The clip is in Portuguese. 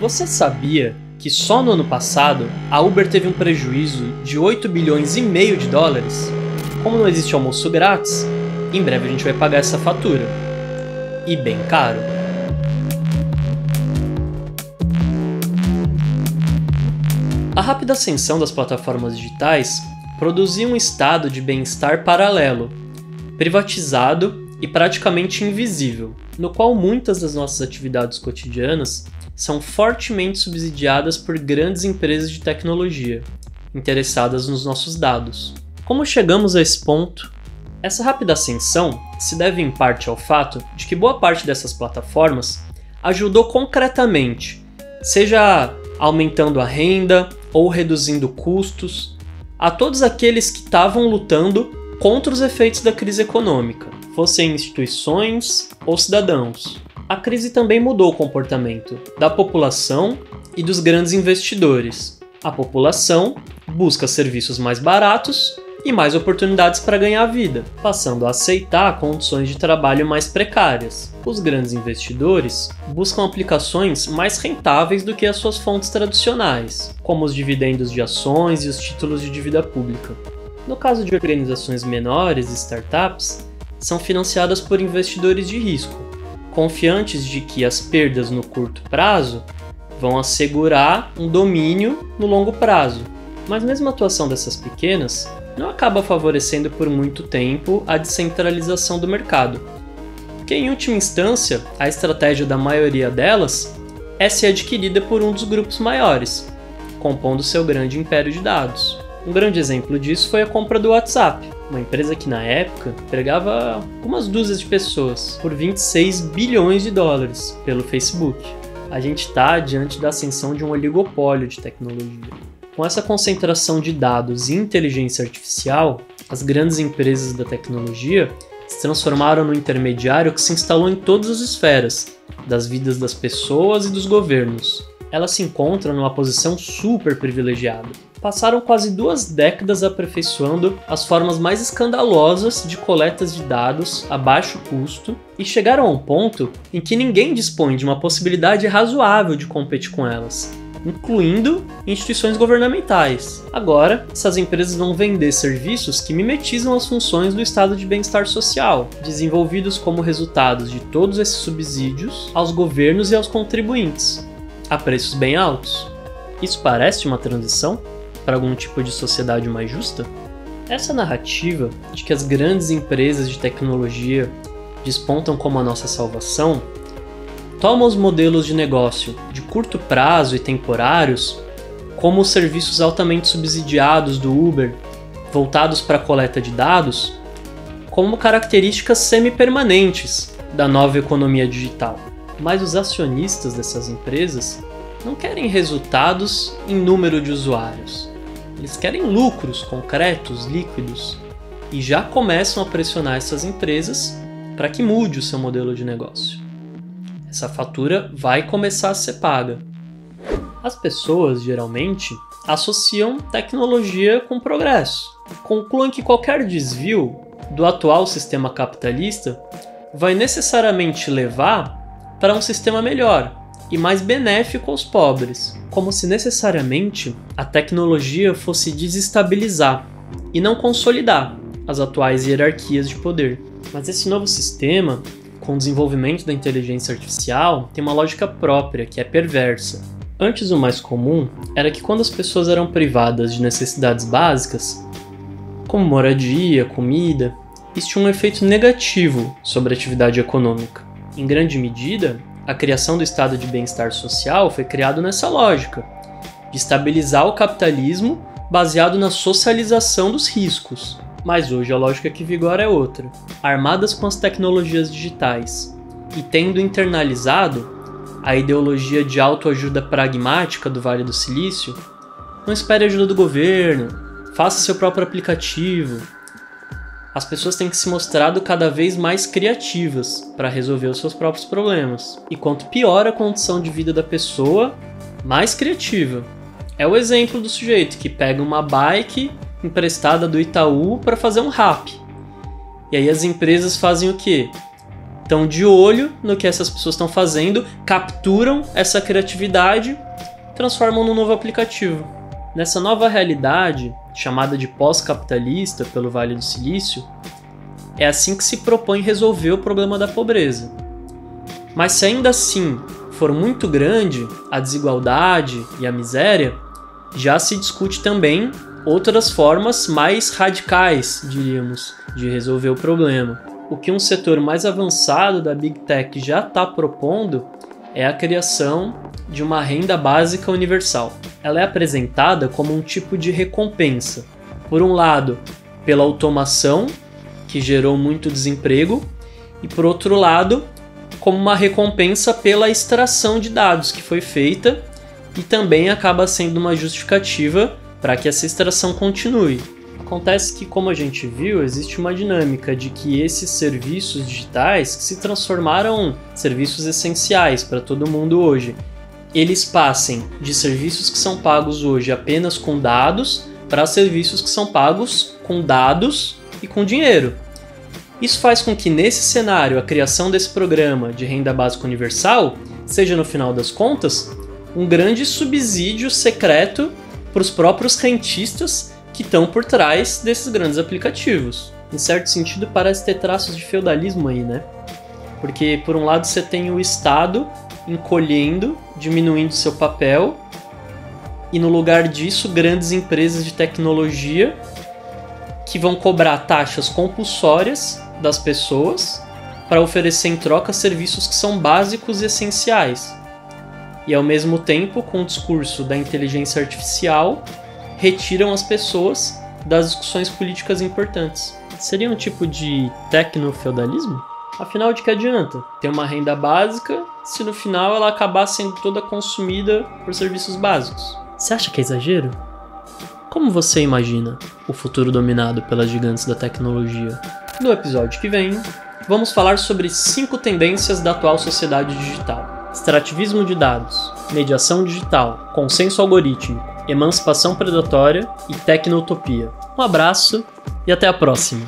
Você sabia que só no ano passado a Uber teve um prejuízo de 8 bilhões e meio de dólares? Como não existe almoço grátis, em breve a gente vai pagar essa fatura. E bem caro. A rápida ascensão das plataformas digitais produziu um estado de bem-estar paralelo, privatizado e praticamente invisível, no qual muitas das nossas atividades cotidianas são fortemente subsidiadas por grandes empresas de tecnologia, interessadas nos nossos dados. Como chegamos a esse ponto? Essa rápida ascensão se deve em parte ao fato de que boa parte dessas plataformas ajudou concretamente, seja aumentando a renda ou reduzindo custos, a todos aqueles que estavam lutando contra os efeitos da crise econômica, fossem instituições ou cidadãos. A crise também mudou o comportamento da população e dos grandes investidores. A população busca serviços mais baratos e mais oportunidades para ganhar vida, passando a aceitar condições de trabalho mais precárias. Os grandes investidores buscam aplicações mais rentáveis do que as suas fontes tradicionais, como os dividendos de ações e os títulos de dívida pública. No caso de organizações menores e startups, são financiadas por investidores de risco, confiantes de que as perdas no curto prazo vão assegurar um domínio no longo prazo. Mas mesmo a atuação dessas pequenas não acaba favorecendo por muito tempo a descentralização do mercado. Porque, em última instância, a estratégia da maioria delas é ser adquirida por um dos grupos maiores, compondo seu grande império de dados. Um grande exemplo disso foi a compra do WhatsApp, uma empresa que na época empregava algumas dúzias de pessoas por 26 bilhões de dólares pelo Facebook. A gente está diante da ascensão de um oligopólio de tecnologia. Com essa concentração de dados e inteligência artificial, as grandes empresas da tecnologia se transformaram no intermediário que se instalou em todas as esferas das vidas das pessoas e dos governos. Elas se encontram numa posição super privilegiada. Passaram quase duas décadas aperfeiçoando as formas mais escandalosas de coletas de dados a baixo custo e chegaram a um ponto em que ninguém dispõe de uma possibilidade razoável de competir com elas incluindo instituições governamentais. Agora, essas empresas vão vender serviços que mimetizam as funções do estado de bem-estar social, desenvolvidos como resultados de todos esses subsídios aos governos e aos contribuintes, a preços bem altos. Isso parece uma transição para algum tipo de sociedade mais justa? Essa narrativa de que as grandes empresas de tecnologia despontam como a nossa salvação toma os modelos de negócio de curto prazo e temporários, como os serviços altamente subsidiados do Uber, voltados para a coleta de dados, como características semi-permanentes da nova economia digital. Mas os acionistas dessas empresas não querem resultados em número de usuários. Eles querem lucros concretos, líquidos, e já começam a pressionar essas empresas para que mude o seu modelo de negócio essa fatura vai começar a ser paga. As pessoas geralmente associam tecnologia com progresso. Concluem que qualquer desvio do atual sistema capitalista vai necessariamente levar para um sistema melhor e mais benéfico aos pobres, como se necessariamente a tecnologia fosse desestabilizar e não consolidar as atuais hierarquias de poder. Mas esse novo sistema com o desenvolvimento da inteligência artificial, tem uma lógica própria, que é perversa. Antes, o mais comum era que quando as pessoas eram privadas de necessidades básicas, como moradia, comida, isso tinha um efeito negativo sobre a atividade econômica. Em grande medida, a criação do estado de bem-estar social foi criado nessa lógica, de estabilizar o capitalismo baseado na socialização dos riscos, mas hoje a lógica que vigora é outra. Armadas com as tecnologias digitais e tendo internalizado a ideologia de autoajuda pragmática do Vale do Silício, não espere ajuda do governo, faça seu próprio aplicativo. As pessoas têm que se mostrado cada vez mais criativas para resolver os seus próprios problemas. E quanto pior a condição de vida da pessoa, mais criativa. É o exemplo do sujeito que pega uma bike emprestada do Itaú para fazer um rap. E aí as empresas fazem o quê? estão de olho no que essas pessoas estão fazendo, capturam essa criatividade, transformam num novo aplicativo. Nessa nova realidade, chamada de pós-capitalista pelo Vale do Silício, é assim que se propõe resolver o problema da pobreza. Mas se ainda assim for muito grande a desigualdade e a miséria, já se discute também outras formas mais radicais, diríamos, de resolver o problema. O que um setor mais avançado da Big Tech já está propondo é a criação de uma renda básica universal. Ela é apresentada como um tipo de recompensa, por um lado, pela automação, que gerou muito desemprego, e por outro lado, como uma recompensa pela extração de dados que foi feita e também acaba sendo uma justificativa para que essa extração continue. Acontece que, como a gente viu, existe uma dinâmica de que esses serviços digitais se transformaram em serviços essenciais para todo mundo hoje. Eles passem de serviços que são pagos hoje apenas com dados para serviços que são pagos com dados e com dinheiro. Isso faz com que, nesse cenário, a criação desse programa de renda básica universal seja, no final das contas, um grande subsídio secreto para os próprios rentistas que estão por trás desses grandes aplicativos. Em certo sentido, parece ter traços de feudalismo aí, né? Porque, por um lado, você tem o Estado encolhendo, diminuindo seu papel, e no lugar disso, grandes empresas de tecnologia que vão cobrar taxas compulsórias das pessoas para oferecer em troca serviços que são básicos e essenciais e ao mesmo tempo, com o discurso da inteligência artificial, retiram as pessoas das discussões políticas importantes. Seria um tipo de tecno-feudalismo? Afinal, de que adianta ter uma renda básica se no final ela acabar sendo toda consumida por serviços básicos? Você acha que é exagero? Como você imagina o futuro dominado pelas gigantes da tecnologia? No episódio que vem, vamos falar sobre cinco tendências da atual sociedade digital extrativismo de dados, mediação digital, consenso algorítmico, emancipação predatória e tecnotopia. Um abraço e até a próxima!